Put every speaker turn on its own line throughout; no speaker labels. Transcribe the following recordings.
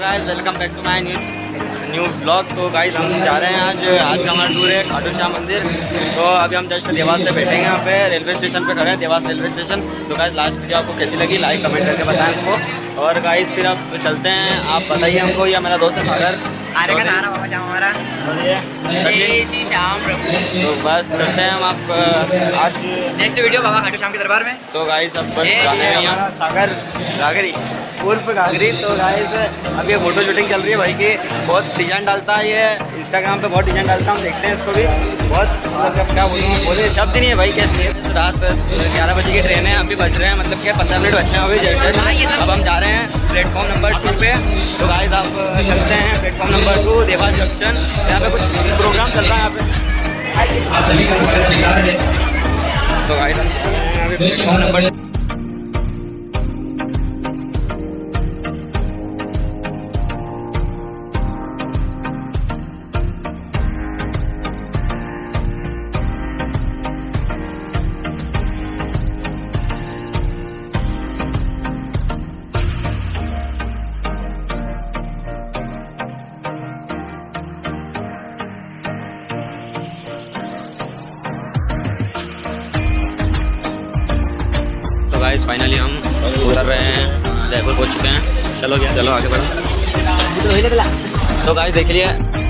Guys welcome back to my new new blog. तो guys हम जा रहे हैं आज आज का हमारा टूर है खाटू श्याम मंदिर। तो अभी हम जस्ट देवास से बैठेंगे यहाँ पे रेलवे स्टेशन पे खड़े हैं देवास रेलवे स्टेशन तो गाइस लास्ट वीडियो आपको कैसी लगी लाइक कमेंट करके बताएँ इसको और गाइस फिर आप चलते हैं। आप बताइए हमको या मेरा दोस्त है सागर।
आरे का बाबा जाओ हमारा। प्रभु।
तो बस चलते हैं हम आप आज।
नेक्स्ट वीडियो बाबा खाटू श्याम के दरबार में।
तो गाइस अब बस जाने यहाँ सागर गागरी उर्फ़ गागरी। तो गाइस अभी फ़ोटो शूटिंग चल रही है भाई की बहुत डिज़ाइन डालता है ये इंस्टाग्राम पे बहुत डिज़ाइन डालता है हम देखते हैं इसको भी। बहुत मतलब क्या बोलूँ बोले शब्द ही नहीं है भाई कैसे रात ग्यारह बजे की ट्रेन है अभी बज रहे हैं मतलब क्या पंद्रह मिनट बचे हैं अभी जस्ट अब हम जा रहे हैं प्लेटफॉर्म नंबर टू पे। तो गाइस आप चलते हैं platform number two Dewas junction यहाँ पे कुछ प्रोग्राम चल रहा है यहाँ पे। तो गाइस हैं अभी प्लेटफॉर्म नंबर गाइस फाइनली हम उतर रहे हैं, जयपुर पहुँच चुके हैं। चलो, क्या चलो, आगे बढ़ो। तो गाइस देख लिए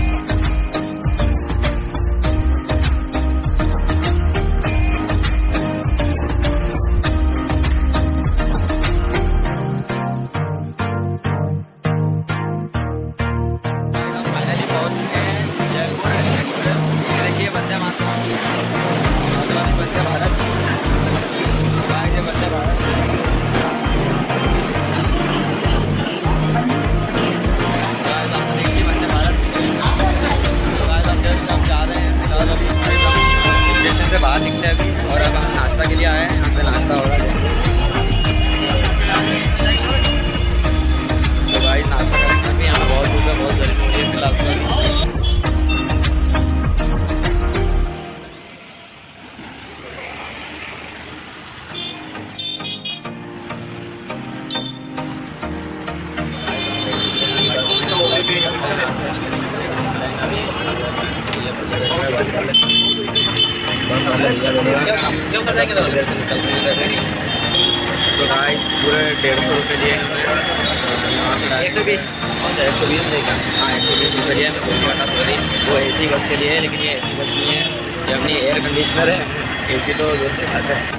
तो गाइस पूरे डेढ़ सौ रुपये लिए
एक सौ बीस।
एक सौ बीस हाँ एक सौ बीस रुपये लिए मैं वाला सॉरी वो ए सी बस के लिए है लेकिन ये ए सी बस नहीं है। ये अपनी एयर कंडीशनर है। ए सी तो दूर खाते है।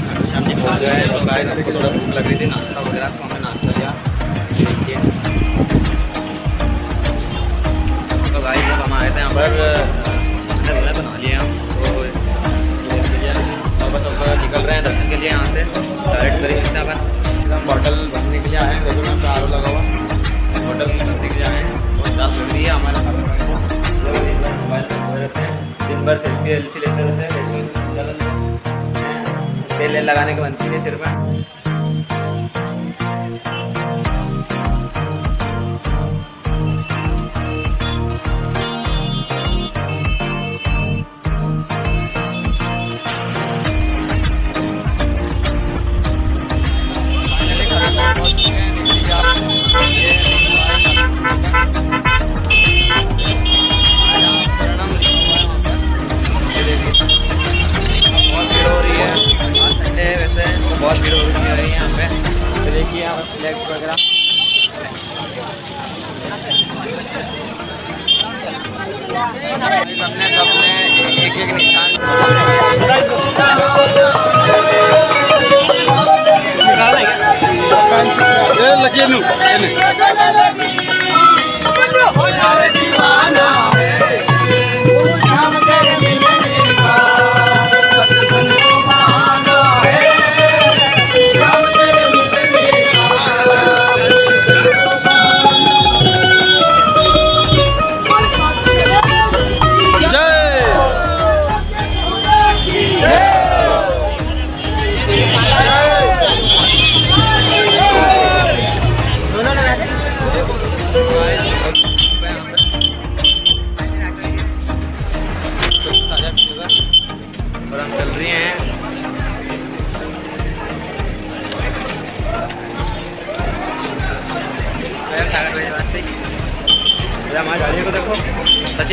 खाटू श्याम जी तो गाइस हमको थोड़ा भूख लग रही थी, नाश्ता वगैरह तो हमने नाश्ता लिया देखिए। तो गाइस जब हम आए थे यहाँ पर खाना वाना बना लिए हम तो निकल रहे हैं दर्शन के लिए यहाँ से, डायरेक्ट करेंगे से अपन हम बॉटल भरने के लिए आए हैं, देखो मैं आर लगा हुआ। बॉटल भरने के लिए आए हैं। बहुत प्यास लग है हमारे मोबाइल में रहते हैं, दिन भर सेल्फी वेल्फी लेते रहते हैं। लगाने की बनती नहीं सिर में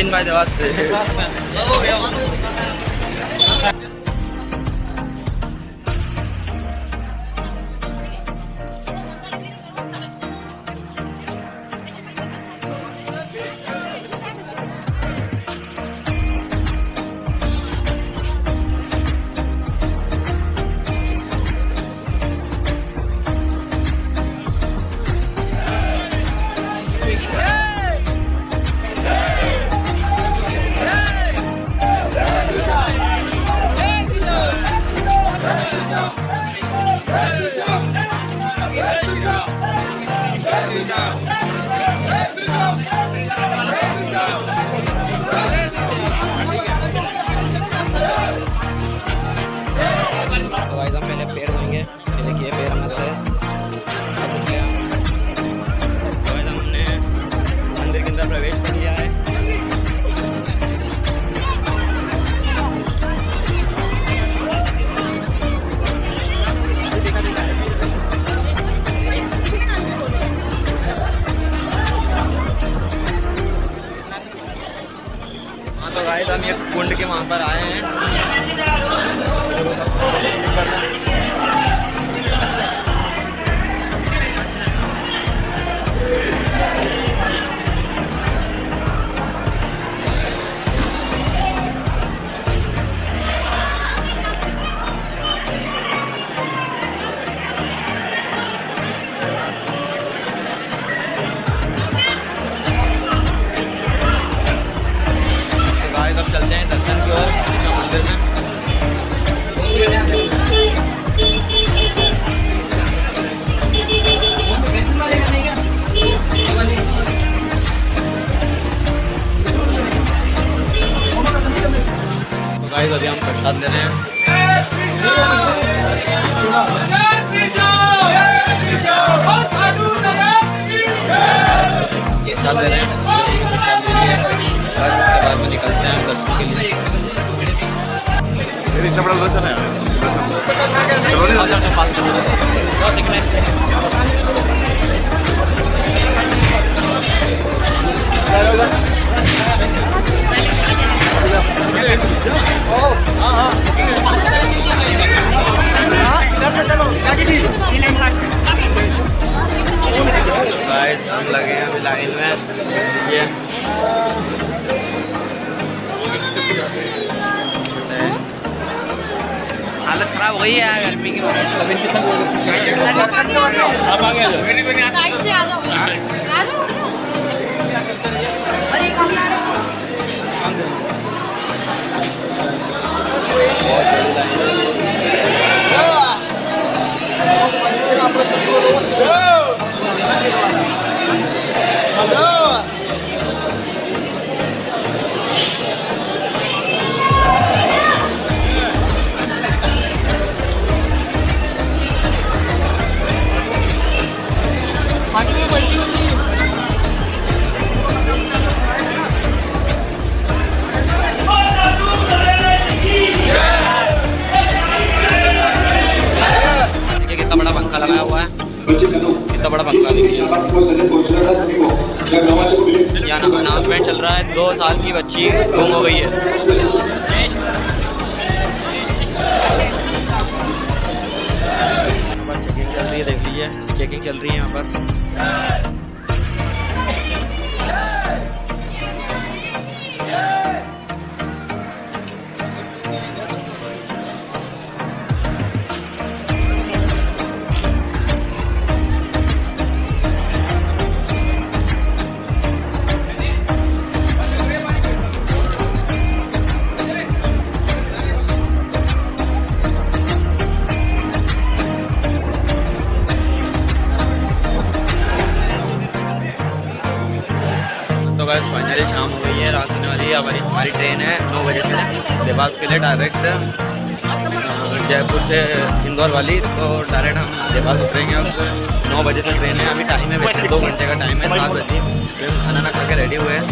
सचिन भाई देवास से तो किए गाइस हमने मंदिर के अंदर प्रवेश कर लिया है। हाँ तो गाइस हम ये कुंड के वहाँ पर आए हैं। गाइस अभी हम प्रसाद ले रहे हैं। प्रसाद ले रहे हैं। प्रसाद ले लिए बस उसके बाद में निकलते हैं दर्शन के लिए हाँ, चलते हैं,
हालत खराब हो गई है यार गर्मी की वजह
बड़ा पंखा देखिए यहाँ अनाउंसमेंट चल रहा है दो साल की बच्ची गुम हो गई है। चेकिंग चल रही है देख लीजिए। चेकिंग चल रही है यहाँ पर। से इंदौर वाली तो डायरेक्ट हम देवास उतरेंगे अब। नौ बजे से ट्रेन है, अभी टाइम है, वैसे दो घंटे का टाइम है, सात बजे। फिर खाना ना खा के रेडी हुए हैं।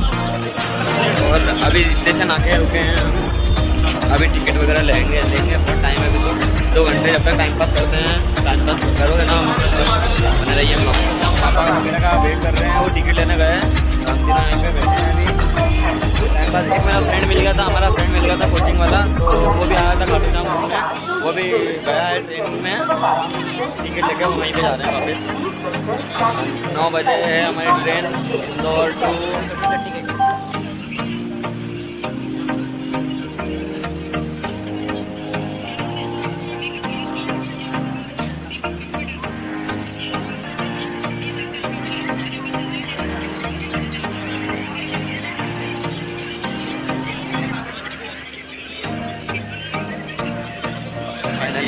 और अभी स्टेशन आके रुके हैं अभी टिकट वगैरह लेंगे लेंगे पर टाइम है अभी तो दो घंटे जब तक टाइम पास करते हैं टाइम पास करोगे ना बने रहिए पापा का वेट कर रहे हैं, वो टिकट लेने गए हैं। टाइम पास एक मेरा फ्रेंड मिल गया था, हमारा फ्रेंड मिल गया था कोचिंग वाला तो वो भी गया है ट्रेन में। टिकट लेके हम वहीं पे जा रहे हैं वापस। नौ बजे है हमारी ट्रेन। इंदौर टू।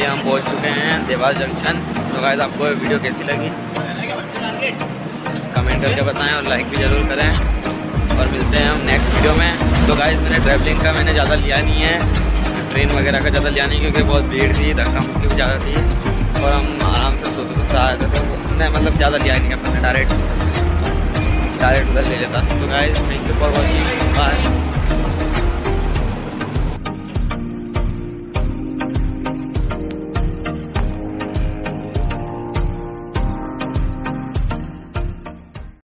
फाइनली हम पहुँच चुके हैं देवास जंक्शन। तो गाइस आपको वीडियो कैसी लगी? कमेंट करके बताएँ और लाइक भी ज़रूर करें। और मिलते हैं हम नेक्स्ट वीडियो में। तो गाइस मैंने ट्रैवलिंग का मैंने ज़्यादा लिया नहीं है। ट्रेन वगैरह का ज़्यादा लिया नहीं क्योंकि बहुत भीड़ थी, धक्का मुक्की भी ज़्यादा थी। और हम आराम से सोते सोते आए थे। तो मतलब ज़्यादा लिया नहीं अपने डायरेक्ट डायरेक्ट उधर ले लेता। तो guys thank you for watching bye